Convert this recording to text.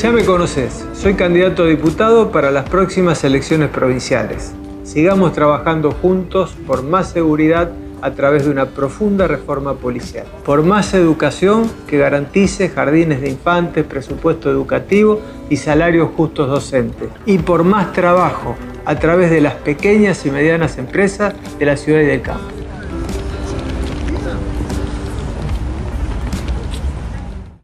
Ya me conoces, soy candidato a diputado para las próximas elecciones provinciales. Sigamos trabajando juntos por más seguridad a través de una profunda reforma policial, por más educación que garantice jardines de infantes, presupuesto educativo y salarios justos docentes, y por más trabajo a través de las pequeñas y medianas empresas de la ciudad y del campo.